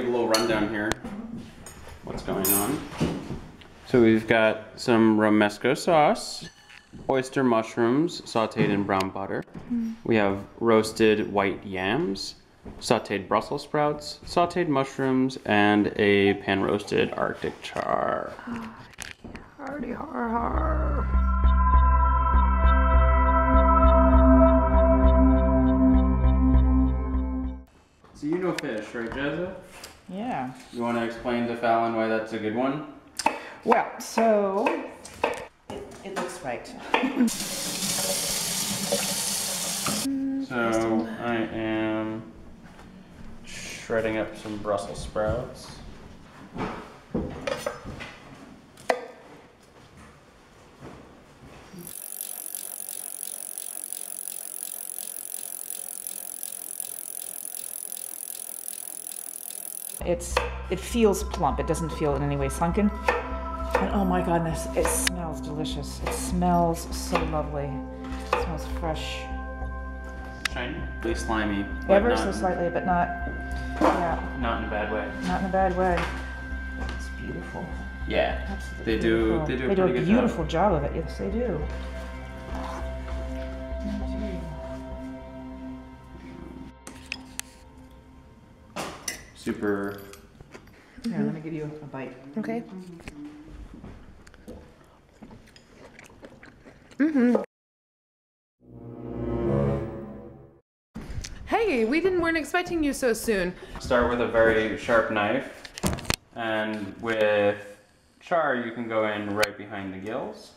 give a little rundown here. What's going on? So we've got some romesco sauce, oyster mushrooms sauteed in brown butter. We have roasted white yams, sauteed Brussels sprouts, sauteed mushrooms, and a pan roasted Arctic char. Hardy har har. You know fish, right, Jesa? Yeah. You want to explain to Fallon why that's a good one? Well, so it, it looks right. So I am shredding up some Brussels sprouts. It's it feels plump. It doesn't feel in any way sunken. And oh my goodness, it smells delicious. It smells so lovely. It smells fresh. Shiny, slimy. Ever so slightly, but not yeah, Not in a bad way. not in a bad way. It's beautiful. Yeah, Absolutely they do. beautiful. They do a They do a good beautiful job. job of it. Yes, they do. Super. Here, let me give you a bite. Okay. Hey, we didn't weren't expecting you so soon. Start with a very sharp knife, and with char you can go in right behind the gills.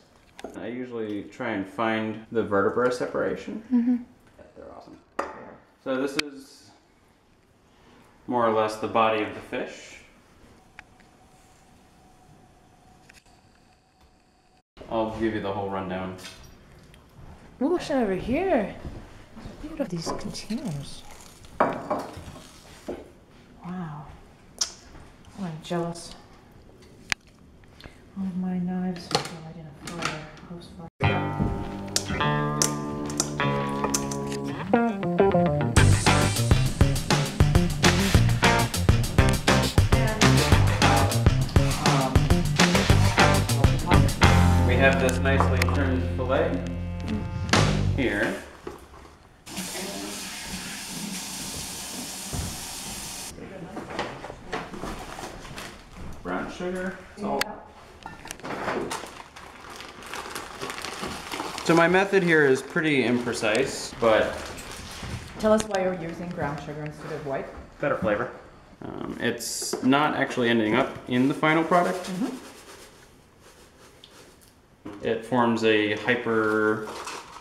I usually try and find the vertebra separation. Mm -hmm. They're awesome. So this is more or less the body of the fish. I'll give you the whole rundown. Ooh, look over here. Look at these containers. Wow. Oh, I'm jealous. All of my knives are light in a fire. Have this nicely trimmed fillet here. Brown sugar, salt. So my method here is pretty imprecise, but Tell us why you're using brown sugar instead of white. better flavor. Um, it's not actually ending up in the final product. It forms a hyper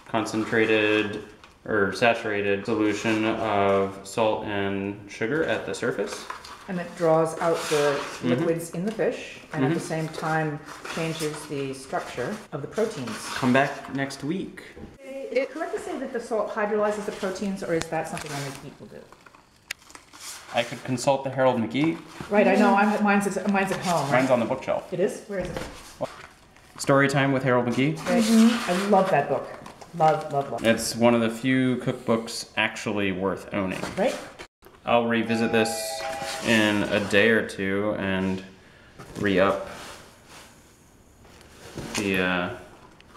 concentrated or saturated solution of salt and sugar at the surface. And it draws out the mm-hmm. liquids in the fish and at the mm-hmm. same time changes the structure of the proteins. Come back next week. Is it correct to say that the salt hydrolyzes the proteins or is that something only will do? I could consult the Harold McGee. Right, I know, I'm, mine's, mine's at home. Mine's on the bookshelf. It is? Where is it? Story time with Harold McGee. Right. I love that book. Love, love, love. It's one of the few cookbooks actually worth owning. Right? I'll revisit this in a day or two and re-up the uh,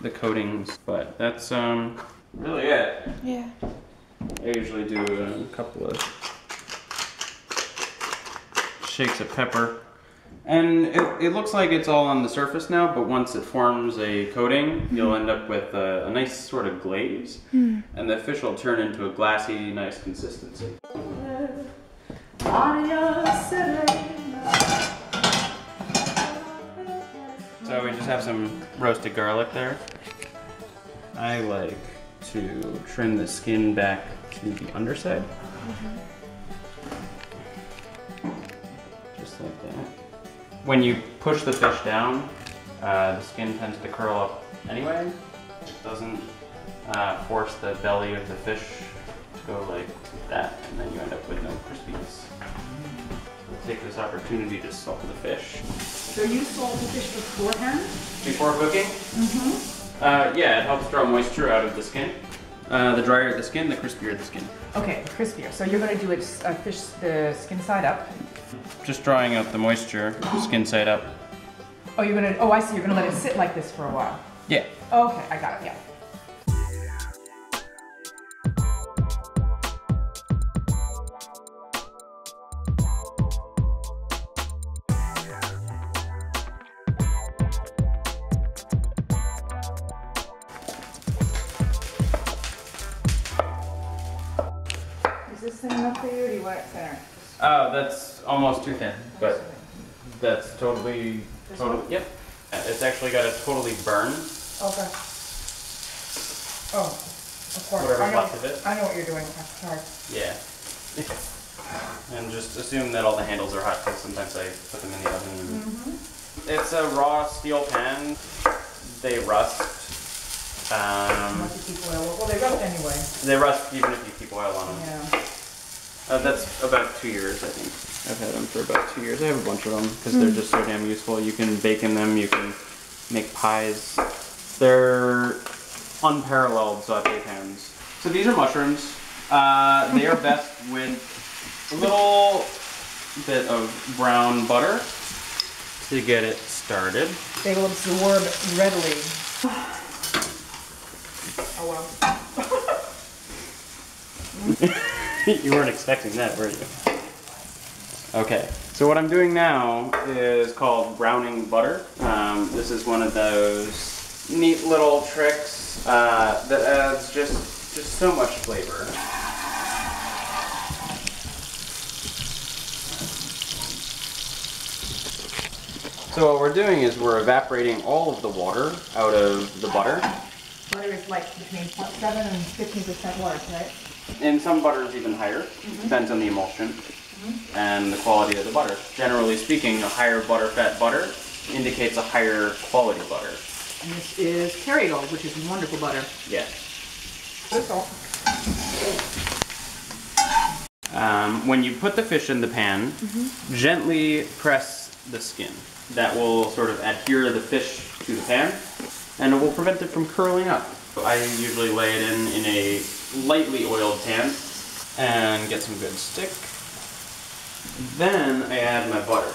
the coatings, but that's um really it. Yeah. I usually do a couple of shakes of pepper. And it, it looks like it's all on the surface now, but once it forms a coating, you'll mm-hmm. end up with a, a nice sort of glaze. Hmm. And the fish will turn into a glassy, nice consistency. So we just have some roasted garlic there. I like to trim the skin back to the underside. Just When you push the fish down, uh, the skin tends to curl up anyway. It doesn't uh, force the belly of the fish to go like that, and then you end up with no crispiness. So take this opportunity to salt the fish. So you salt the fish beforehand? Before cooking? Mm-hmm. Uh, yeah, it helps draw moisture out of the skin. Uh, the drier the skin, the crispier the skin. Okay, crispier. So you're gonna do it, uh, fish the skin side up. Just drawing out the moisture, skin side up. Oh, you're gonna, oh, I see, you're gonna let it sit like this for a while. Yeah. Okay, I got it, yeah. Thin enough for you, or do you want it thinner? Oh, that's almost too thin, but that's totally, This totally, one? yep. Uh, It's actually got to totally burn Okay. Oh, of course. I know- left of it. I know what you're doing, I'm sorry. Yeah. and just assume that all the handles are hot because sometimes I put them in the oven. Mm-hmm. It's a raw steel pan. They rust. Um, Unless you keep oil, well, they rust anyway, they rust even if you keep oil on them. yeah. Uh, that's about two years, I think. I've had them for about two years. I have a bunch of them because they're just so damn useful. You can bake in them. You can make pies. They're unparalleled saute pans. So these are mushrooms. Uh, they are best with a little bit of brown butter to get it started. They will absorb readily. Oh, well. you weren't expecting that, were you? Okay, so what I'm doing now is called browning butter. Um, this is one of those neat little tricks uh, that adds just just so much flavor. So what we're doing is we're evaporating all of the water out of the butter. Butter is like between seven and fifteen percent water, right? And some butters even higher, mm-hmm. depends on the emulsion mm-hmm. and the quality of the butter. Generally speaking, a higher butter fat butter indicates a higher quality butter. And this is Kerrygold, which is wonderful butter. Yes. Um, when you put the fish in the pan, mm-hmm. gently press the skin. That will sort of adhere the fish to the pan and it will prevent it from curling up. I usually lay it in in a lightly oiled pan and get some good stick. Then I add my butter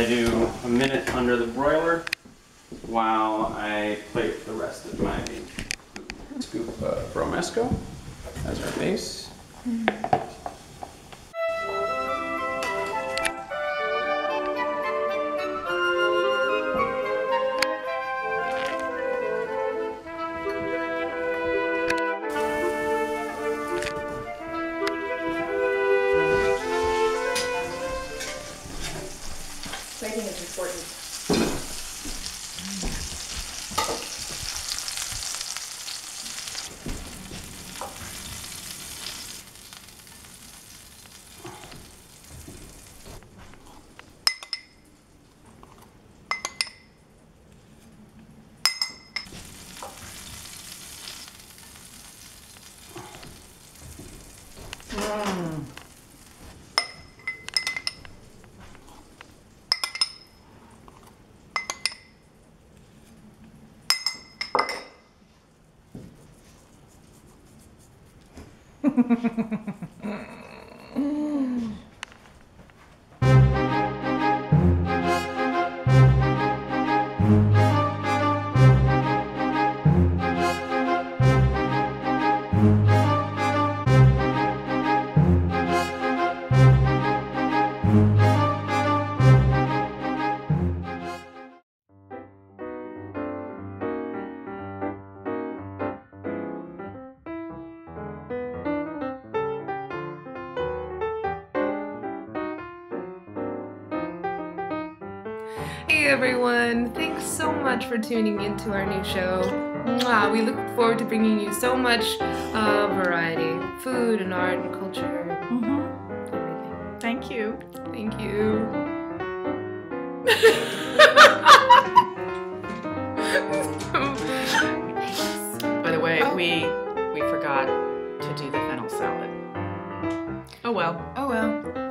I do a minute under the broiler while I plate the rest of my scoop uh, of romesco as our base. Plating is important. Hey everyone, thanks so much for tuning into our new show. Mwah. We look forward to bringing you so much uh, variety food and art and culture, Mm-hmm. everything. Thank you. Thank you. By the way, we we forgot to do the fennel salad. Oh well. Oh well.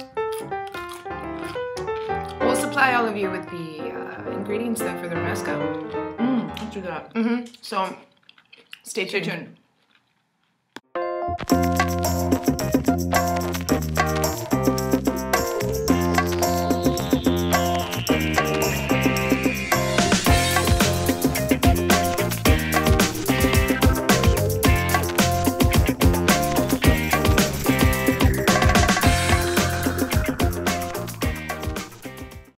Supply all of you with the uh, ingredients though for the romesco. Mm, let's do that. Mm-hmm. So stay Stay tuned. tuned.